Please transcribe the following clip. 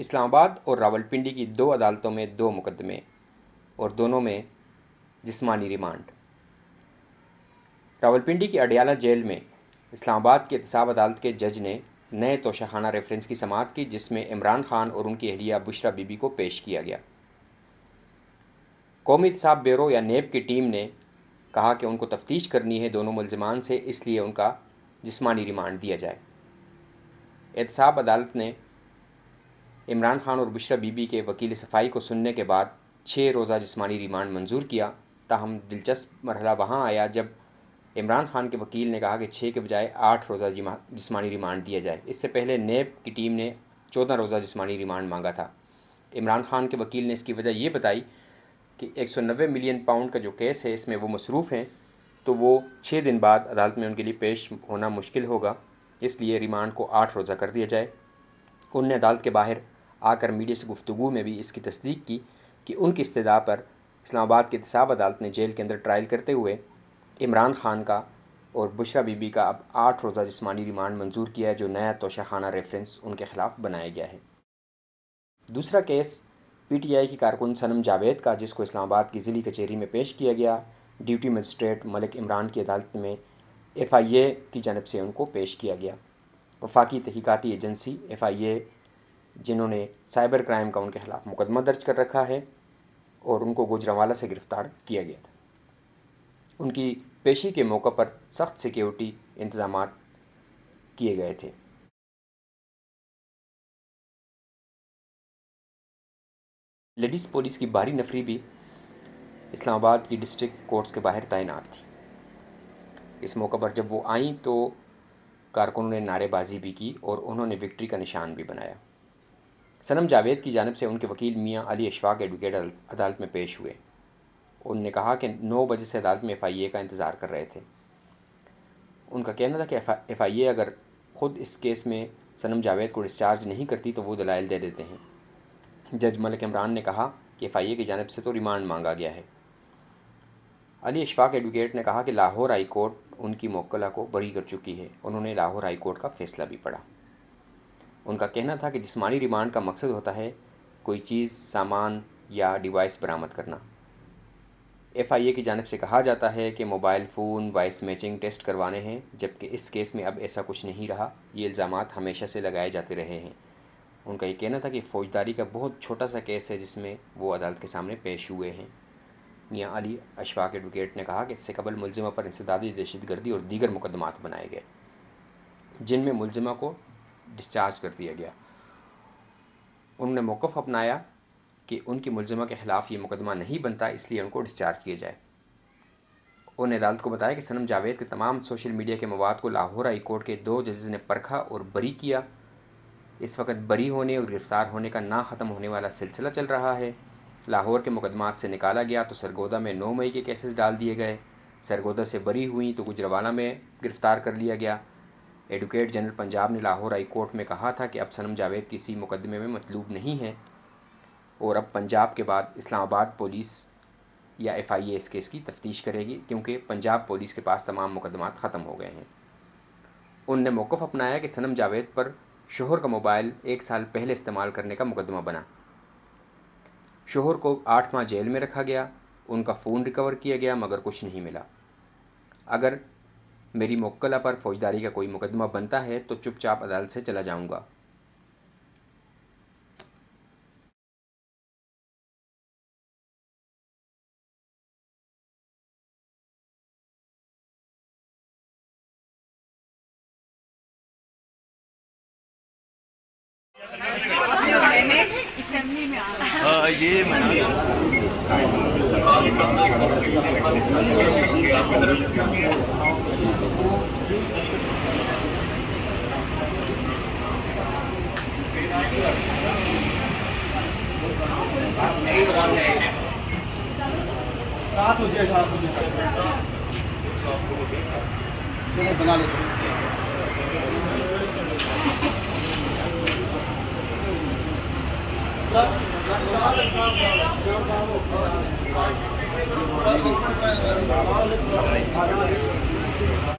اسلام آباد اور راولپنڈی کی دو عدالتوں میں دو مقدمے اور دونوں میں جسمانی ریمانڈ۔ راولپنڈی کی اڈیالہ جیل میں اسلام آباد کی احتساب عدالت کے جج نے نئے توشہ خانہ ریفرنس کی سماعت کی، جس میں عمران خان اور ان کی اہلیہ بشرا بی بی کو پیش کیا گیا۔ قومی احتساب بیورو یا نیب کی ٹیم نے کہا کہ ان کو تفتیش کرنی ہے دونوں ملزمان سے، اس لیے ان کا جسمانی ریمانڈ دیا جائے۔ احتساب عدالت نے عمران خان اور بشرا بی بی کے وکیل صفائی کو سننے کے بعد چھ روزہ جسمانی ریمانڈ منظور کیا۔ تاہم، دلچسپ مرحلہ وہاں آیا جب عمران خان کے وکیل نے کہا کہ چھ کے بجائے آٹھ روزہ جسمانی ریمانڈ دیا جائے۔ اس سے پہلے نیب کی ٹیم نے چودہ روزہ جسمانی ریمانڈ مانگا تھا۔ عمران خان کے وکیل نے اس کی وجہ یہ بتائی کہ ایک سو نوے ملین پاؤنڈ کا جو کیس ہے، اس میں وہ مصروف ہیں، تو وہ چھ دن بعد عدالت میں ان کے لیے پیش ہونا مشکل ہوگا۔ اس لیے ریمانڈ کو آٹھ روزہ کر دیا جائے۔ ان نے عدالت کے باہر آ کر میڈیا سے گفتگو میں بھی اس کی تصدیق کی کہ ان کی استدعا پر اسلام آباد کے احتساب عدالت نے جیل کے اندر ٹرائل کرتے ہوئے عمران خان کا اور بشرا بی بی کا اب آٹھ روزہ جسمانی ریمانڈ منظور کیا ہے، جو نیا توشہ خانہ ریفرنس ان کے خلاف بنایا گیا ہے۔ دوسرا کیس پی ٹی آئی کی کارکن سنم جاوید کا، جس کو اسلام آباد کی ضلعی کچہری میں پیش کیا گیا۔ ڈیوٹی مجسٹریٹ ملک عمران کی عدالت میں ایف آئی اے کی جانب سے ان کو پیش کیا گیا۔ وفاقی تحقیقاتی ایجنسی ایف آئی اے جنہوں نے سائبر کرائم کا ان کے خلاف مقدمہ درج کر رکھا ہے اور ان کو گجرانوالا سے گرفتار کیا گیا تھا۔ ان کی پیشی کے موقع پر سخت سیکیورٹی انتظامات کیے گئے تھے۔ لیڈیز پولیس کی باری نفری بھی اسلام آباد کی ڈسٹرکٹ کورٹس کے باہر تعینات تھی۔ اس موقع پر جب وہ آئیں تو کارکنوں نے نعرے بازی بھی کی اور انہوں نے وکٹری کا نشان بھی بنایا۔ سنم جاوید کی جانب سے ان کے وکیل میاں علی اشفاق ایڈوکیٹ عدالت میں پیش ہوئے۔ ان نے کہا کہ نو بجے سے عدالت میں ایف آئی اے کا انتظار کر رہے تھے۔ ان کا کہنا تھا کہ ایف آئی اے اگر خود اس کیس میں سنم جاوید کو ڈسچارج نہیں کرتی تو وہ دلائل دے دیتے ہیں۔ جج ملک عمران نے کہا کہ ایف آئی اے کی جانب سے تو ریمانڈ مانگا گیا ہے۔ علی اشفاق ایڈوکیٹ نے کہا کہ لاہور ہائی کورٹ ان کی موکلہ کو بری کر چکی ہے۔ انہوں نے لاہور ہائی کورٹ کا فیصلہ بھی پڑھا۔ ان کا کہنا تھا کہ جسمانی ریمانڈ کا مقصد ہوتا ہے کوئی چیز، سامان یا ڈیوائس برآمد کرنا۔ ایف آئی اے کی جانب سے کہا جاتا ہے کہ mobile phone voice matching test کروانے ہیں، جبکہ اس کیس میں اب ایسا کچھ نہیں رہا۔ یہ الزامات ہمیشہ سے لگائے جاتے رہے ہیں۔ ان کا یہ کہنا تھا کہ فوجداری کا بہت چھوٹا سا کیس ہے جس میں وہ عدالت کے سامنے پیش ہوئے ہیں۔ میاں علی اشفاق ایڈوکیٹ نے کہا کہ اس سے قبل ملزمہ پر انسدادی دہشت گردی اور دیگر مقدمات بنائے گئے، جن میں ملزمہ کو ڈسچارج کر دیا گیا۔ انہوں نے موقف اپنایا کہ ان کی ملزمہ کے خلاف یہ مقدمہ نہیں بنتا، اس لیے ان کو ڈسچارج کیا جائے۔ انہوں نے عدالت کو بتایا کہ سنم جاوید کے تمام سوشل میڈیا کے مواد کو لاہور ہائی کورٹ کے دو ججز نے پرکھا اور بری کیا۔ اس وقت بری ہونے اور گرفتار ہونے کا نہ ختم ہونے والا سلسلہ چل رہا ہے۔ لاہور کے مقدمات سے نکالا گیا تو سرگودا میں نو مئی کے کیسز ڈال دیے گئے۔ سرگودا سے بری ہوئیں تو گجروالا میں گرفتار کر لیا گیا۔ ایڈوکیٹ جنرل پنجاب نے لاہور ہائی کورٹ میں کہا تھا کہ اب سنم جاوید کسی مقدمے میں مطلوب نہیں ہے اور اب پنجاب کے بعد اسلام آباد پولیس یا ایف آئی اے اس کیس کی تفتیش کرے گی کیونکہ پنجاب پولیس کے پاس تمام مقدمات ختم ہو گئے ہیں۔ ان نے موقف اپنایا کہ سنم جاوید پر شوہر کا موبائل ایک سال پہلے استعمال کرنے کا مقدمہ بنا۔ شوہر کو آٹھ ماہ جیل میں رکھا گیا، ان کا فون ریکور کیا گیا، مگر کچھ نہیں ملا۔ اگر میری موکلہ پر فوجداری کا کوئی مقدمہ بنتا ہے تو چپ چاپ عدالت سے چلا جاؤں گا۔ ہاں یہ سات بجے سات بجے چلو بنا لیتے ہیں